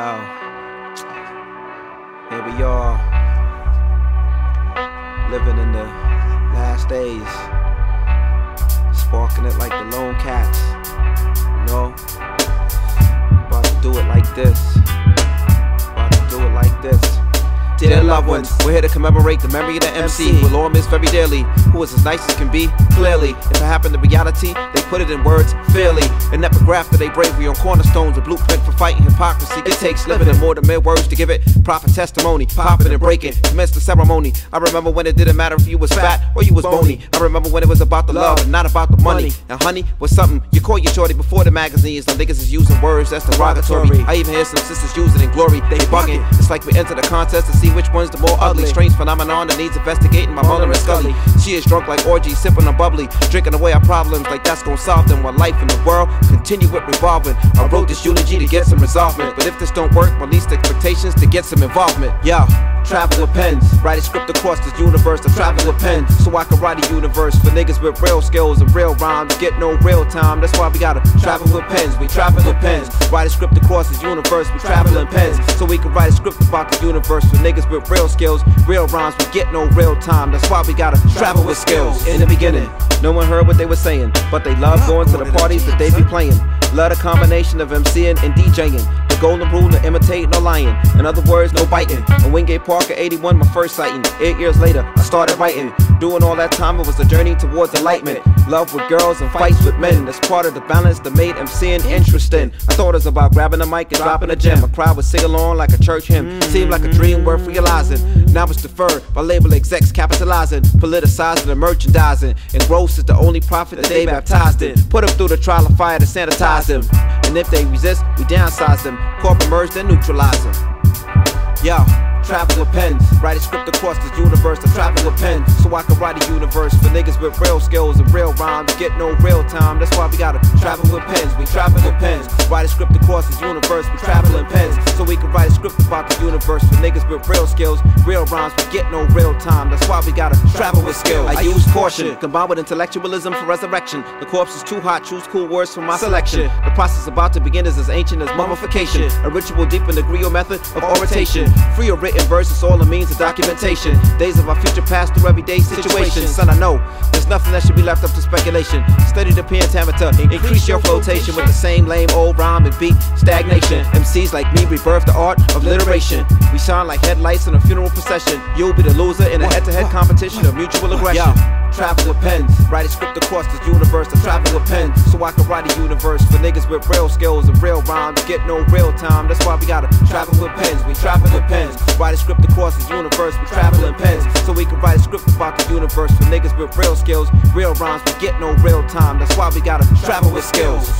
Yo, here we are, living in the last days, sparking it like the lone cats. You know, about to do it like this, Dear loved ones, we're here to commemorate the memory of the MC. We'll all miss very dearly, who was as nice as can be, clearly. If it happened in reality, they put it in words fairly. An epigraph of their bravery on cornerstones, a blueprint for fighting hypocrisy. It takes living in more than mere words to give it proper testimony. Popping and breaking, commence the ceremony. I remember when it didn't matter if you was fat or you was bony. I remember when it was about the love and not about the money. And honey was something you call your shorty before the magazines. Some niggas is using words that's derogatory. I even hear some sisters use it in glory. They bugging. It's like we enter the contest to see which one's the more ugly. Strange phenomenon that needs investigating. My mother and Scully. She is drunk like orgy, sipping on bubbly, drinking away our problems like that's gonna solve them. While life in the world continue with revolving. I wrote this eulogy to get some resolvement, but if this don't work, release the expectations to get some involvement. Yeah. Travel with pens, write a script across this universe. I travel with pens, so I can write a universe for niggas with real skills and real rhymes. Get no real time, that's why we gotta travel with pens. We travel with pens, write a script across this universe. We travel in pens, so we can write a script about the universe for niggas with real skills, real rhymes. We get no real time, that's why we gotta travel with skills. In the beginning, no one heard what they were saying, but they love going to the parties that they be playing. Love the combination of MCing and DJing. The golden rule to imitating no lying. In other words, no biting. In Wingate Park at 81, my first sighting. Eight years later, I started writing. Doing all that time, it was a journey towards enlightenment. Love with girls and fights with men. That's part of the balance that made MCing interesting. I thought it was about grabbing a mic and dropping a gem. A crowd would sing along like a church hymn. Seemed like a dream worth realizing. Now it's deferred by label execs capitalizing, politicizing the merchandising. And gross is the only profit that they baptized in. Put them through the trial of fire to sanitize them. And if they resist, we downsize them. Corporate merge, then neutralize them. Yo, travel with pens. Write a script across this universe. I travel with pens. So I can write a universe for niggas with real skills and real rhymes. Get no real time. That's why we gotta travel with pens. We travel with pens. Write a script across this universe. We travel in pens. So we can write a script about the universe for niggas with real skills, real rhymes. We get no real time. That's why we gotta travel with skill. I use caution combined with intellectualism for resurrection. The corpse is too hot. Choose cool words for my selection. The process about to begin is as ancient as mummification. A ritual deep in the griot method of oration. Free or written verse is all it means of documentation. Days of our future pass through everyday situations. Son, I know there's nothing that should be left up to speculation. Study the pentameter, increase your flotation with the same lame old rhyme and beat stagnation. MCs like me rebirth the art of literation. We shine like headlights in a funeral procession. You'll be the loser in a head-to-head competition of mutual aggression. Travel with pens, write a script across this universe. I travel with pens, so I can write a universe for niggas with real skills and real rhymes. Get no real time, that's why we gotta travel with pens. We travel with pens, write a script across this universe. We travel in pens, so we can write a script about the universe for niggas with real skills, real rhymes. We get no real time, that's why we gotta travel with skills.